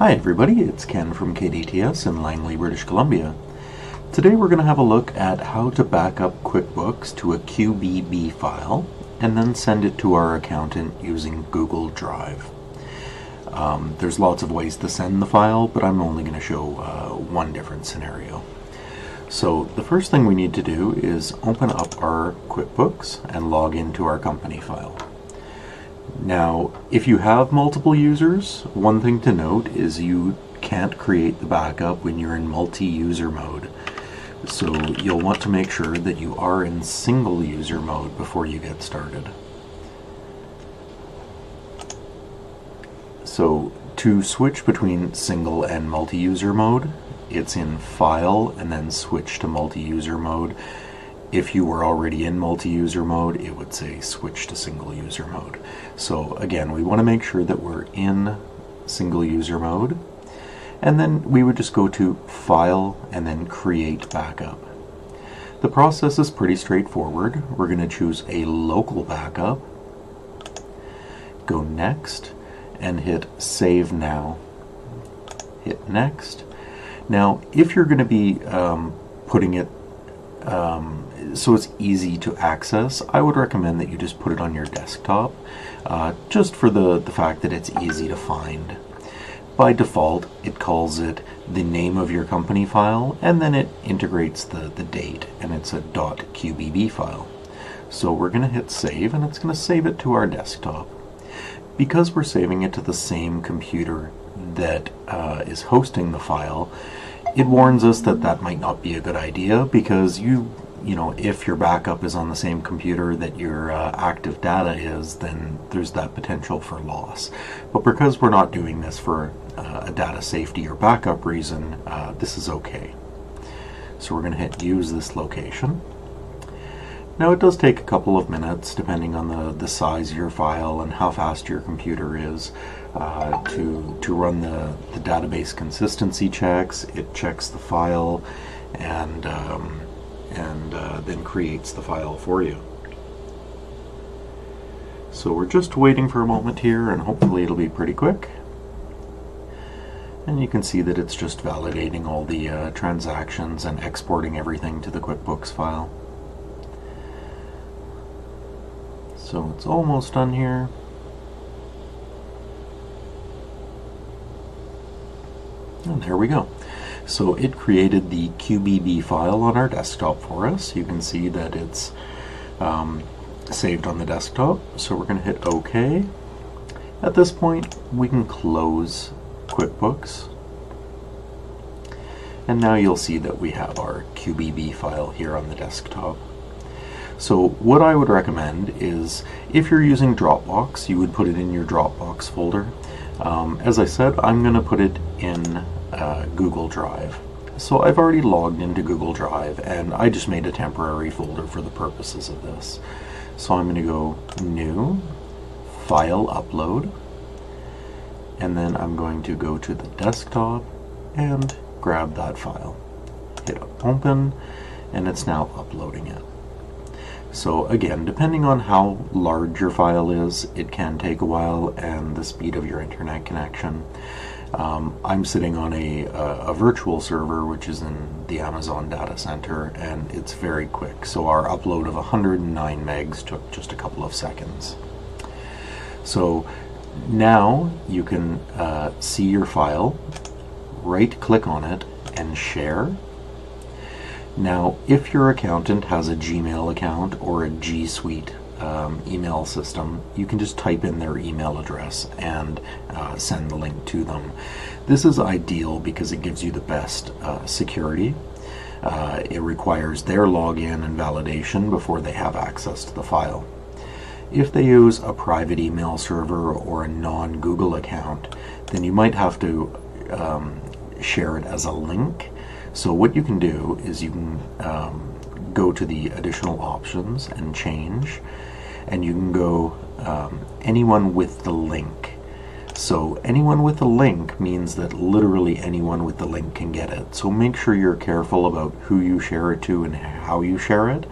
Hi everybody, it's Ken from KDTS in Langley, British Columbia. Today we're going to have a look at how to back up QuickBooks to a QBB file and then send it to our accountant using Google Drive. Um, there's lots of ways to send the file, but I'm only going to show uh, one different scenario. So the first thing we need to do is open up our QuickBooks and log into our company file. Now, if you have multiple users, one thing to note is you can't create the backup when you're in multi-user mode. So you'll want to make sure that you are in single user mode before you get started. So to switch between single and multi-user mode, it's in File and then switch to multi-user mode. If you were already in multi-user mode, it would say switch to single user mode. So again, we want to make sure that we're in single user mode. And then we would just go to File and then Create Backup. The process is pretty straightforward. We're going to choose a local backup, go Next, and hit Save Now. Hit Next. Now, if you're going to be um, putting it um, so it's easy to access, I would recommend that you just put it on your desktop, uh, just for the, the fact that it's easy to find. By default, it calls it the name of your company file, and then it integrates the, the date, and it's a .qbb file. So we're going to hit save, and it's going to save it to our desktop. Because we're saving it to the same computer that uh, is hosting the file, it warns us that that might not be a good idea because you you know if your backup is on the same computer that your uh, active data is then there's that potential for loss. But because we're not doing this for uh, a data safety or backup reason uh, this is okay. So we're going to hit use this location. Now it does take a couple of minutes depending on the, the size of your file and how fast your computer is uh, to, to run the, the database consistency checks. It checks the file and, um, and uh, then creates the file for you. So we're just waiting for a moment here and hopefully it'll be pretty quick. And you can see that it's just validating all the uh, transactions and exporting everything to the QuickBooks file. So it's almost done here. And there we go. So it created the QBB file on our desktop for us. You can see that it's um, saved on the desktop. So we're going to hit OK. At this point, we can close QuickBooks. And now you'll see that we have our QBB file here on the desktop. So what I would recommend is if you're using Dropbox, you would put it in your Dropbox folder. Um, as I said, I'm going to put it in uh, Google Drive. So I've already logged into Google Drive and I just made a temporary folder for the purposes of this. So I'm going to go New, File Upload, and then I'm going to go to the desktop and grab that file. Hit Open, and it's now uploading it. So again, depending on how large your file is, it can take a while and the speed of your internet connection. Um, I'm sitting on a, a, a, virtual server which is in the Amazon data center and it's very quick. So our upload of 109 megs took just a couple of seconds. So now you can uh, see your file, right click on it and share now, if your accountant has a Gmail account or a G Suite um, email system, you can just type in their email address and uh, send the link to them. This is ideal because it gives you the best uh, security. Uh, it requires their login and validation before they have access to the file. If they use a private email server or a non-Google account, then you might have to um, share it as a link so what you can do is you can um, go to the additional options and change, and you can go um, anyone with the link. So anyone with a link means that literally anyone with the link can get it. So make sure you're careful about who you share it to and how you share it.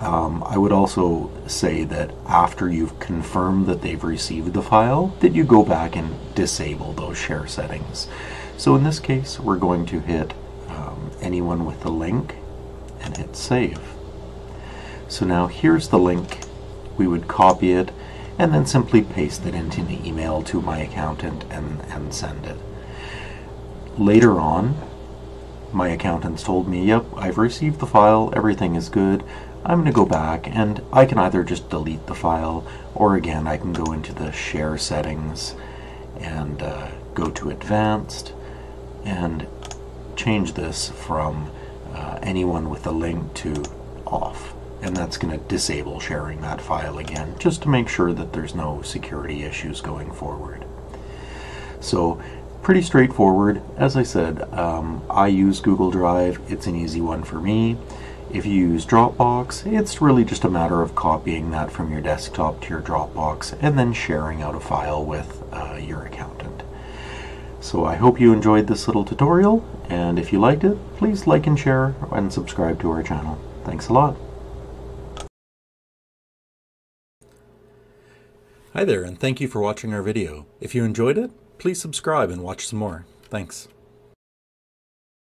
Um, I would also say that after you've confirmed that they've received the file, that you go back and disable those share settings. So in this case, we're going to hit um, anyone with the link and hit save. So now here's the link. We would copy it and then simply paste it into an email to my accountant and, and send it. Later on, my accountants told me, yep, I've received the file, everything is good. I'm going to go back and I can either just delete the file or again I can go into the share settings and uh, go to advanced and change this from uh, anyone with a link to off and that's going to disable sharing that file again just to make sure that there's no security issues going forward. So pretty straightforward. As I said, um, I use Google Drive. It's an easy one for me. If you use Dropbox, it's really just a matter of copying that from your desktop to your Dropbox and then sharing out a file with uh, your accountant. So I hope you enjoyed this little tutorial, and if you liked it, please like and share and subscribe to our channel. Thanks a lot. Hi there, and thank you for watching our video. If you enjoyed it, please subscribe and watch some more. Thanks.